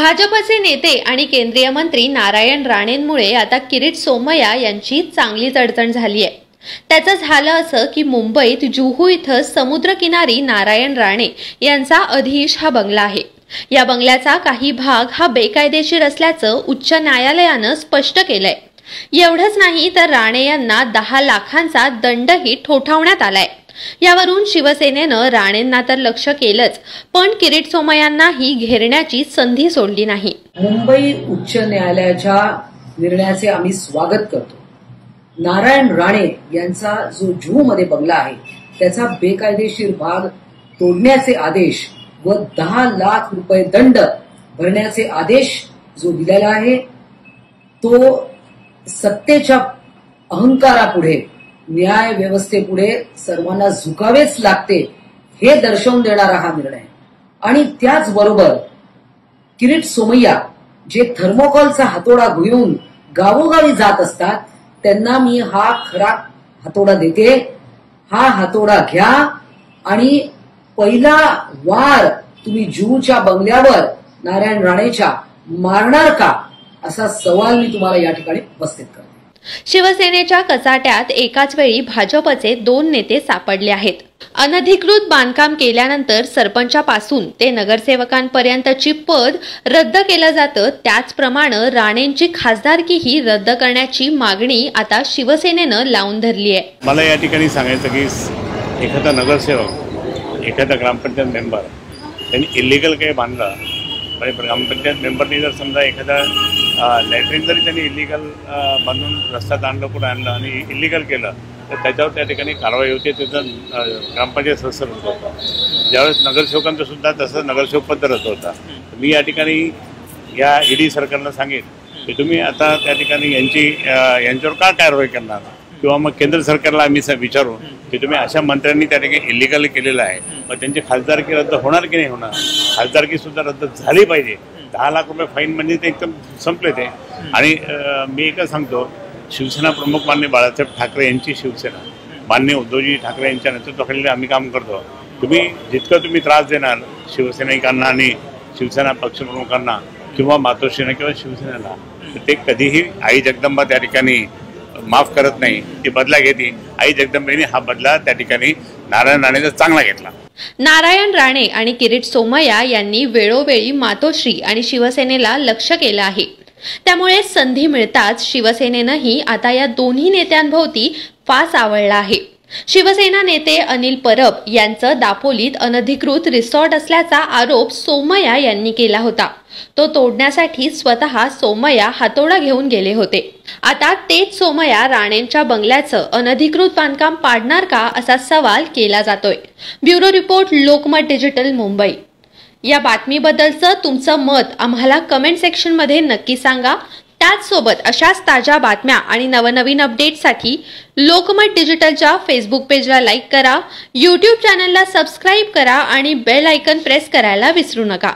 भाजपचे नेते आणि केंद्रीय मंत्री नारायण राणेंमुळे आता किरीट सोमय्या यांची चांगलीच अडचण झाली आहे त्याचं झालं असं की मुंबईत जुहू इथं समुद्रकिनारी नारायण राणे यांचा अधीश हा बंगला आहे. या बंगल्याचा काही भाग हा बेकायदेशीर असल्याचं उच्च न्यायालयानं स्पष्ट केलंय. एवढंच नाही तर राणे यांना दहा लाखांचा दंडही ठोठावण्यात आलाय. यावरून शिवसेनेनं राणेंना तर लक्ष केलंच पण किरीट सोमय्यांनाही घेरण्याची संधी सोडली नाही. मुंबई उच्च न्यायालयाच्या निर्णयाचे आम्ही स्वागत करतो. नारायण राणे यांचा जो जुहू मध्ये बंगला आहे त्याचा बेकायदेशीर भाग तोडण्याचे आदेश व दहा लाख रुपये दंड भरण्याचे आदेश जो दिलेला आहे तो सत्तेच्या अहंकारापुढे न्याय व्यवस्थेपुढे सर्वांना झुकावेच लागते हे दर्शवून देणारा हा निर्णय. आणि त्याचबरोबर किरीट सोमय्या जे थर्मोकॉलचा हातोडा घेऊन गावोगावी जात असतात त्यांना मी हा खरा हातोडा देते. हा हातोडा घ्या आणि पहिला वार तुम्ही जूच्या बंगल्यावर नारायण राणेच्या मारणार का असा सवाल मी तुम्हाला या ठिकाणी उपस्थित करते. शिवसेनेच्या कचाट्यात एकाच वेळी भाजपचे दोन नेते सापडले आहेत. अनधिकृत बांधकाम केल्यानंतर सरपंचापासून ते नगरसेवकांपर्यंतची पद रद्द केलं जातं. त्याचप्रमाणे राणेंची खासदारकीही रद्द करण्याची मागणी आता शिवसेनेनं लावून धरली आहे. मला या ठिकाणी सांगायचं की एखादा नगरसेवक एखादा ग्रामपंचायत मेंबर त्यांनी इलिगल काही बांधलं ग्रामपंचायत मेंबरनी जर समजा एखादा लॅट्रिन जरी त्यांनी इलिगल बांधून रस्त्यात आणलं कुठं आणलं आणि इलिगल केलं तर त्याच्यावर त्या ठिकाणी कारवाई होते त्याचं ग्रामपंचायत सदस्य होत होता. ज्यावेळेस नगरसेवकांचं सुद्धा तसं नगरसेवक पद्धत होता. मी या ठिकाणी या ईडी सरकारला सांगेन की तुम्ही आता त्या ठिकाणी यांची यांच्यावर का कारवाई करणार? किंवा मग केंद्र सरकारला आम्ही विचारू की तुम्ही अशा मंत्र्यांनी त्या ठिकाणी इलिगल केलेलं आहे. मग त्यांची खासदारकी रद्द होणार की नाही होणार? खासदारकी सुद्धा रद्द झाली पाहिजे. दहा लाख रुपये फाईन म्हणजे ते एकदम संपले ते. आणि मी एकच सांगतो शिवसेना प्रमुख मान्य बाळासाहेब ठाकरे यांची शिवसेना. मान्य उद्धवजी ठाकरे यांच्या नेतृत्वाखाली आम्ही काम करतो. तुम्ही जितकं तुम्ही त्रास देणार शिवसैनिकांना आणि शिवसेना पक्षप्रमुखांना किंवा मातोश्रीना किंवा शिवसेनेला ते कधीही आई जगदंबा त्या ठिकाणी माफ करत नाही ती बदला घेते. आई जगदंबेने हा बदला त्या ठिकाणी नारायण राणेचा चांगला घेतला. नारायण राणे आणि किरीट सोमय्या यांनी वेळोवेळी मातोश्री आणि शिवसेनेला लक्ष केलं आहे. त्यामुळे संधी मिळताच शिवसेनेनंही आता या दोन्ही नेत्यांभोवती फास आवळला आहे. शिवसेना नेते अनिल परब यांचं दापोलीत अनधिकृत रिसॉर्ट असल्याचा आरोप सोमया यांनी केला होता. तो तोडण्यासाठी स्वतः सोमया हातोडा घेऊन गेले होते. आता तेच सोमया राणेंच्या बंगल्याचं अनधिकृत बांधकाम पाडणार का असा सवाल केला जातोय. Bureau report Lokmat digital Mumbai. या बातमीबद्दलचं तुमचं मत आम्हाला कमेंट सेक्शनमध्ये नक्की सांगा. त्याचसोबत अशाच ताज्या बातम्या आणि नवनवीन अपडेटसाठी लोकमत डिजिटलच्या फेसबुक पेजला लाईक करा यूट्यूब चॅनलला सबस्क्राईब करा आणि बेल आयकन प्रेस करायला विसरू नका.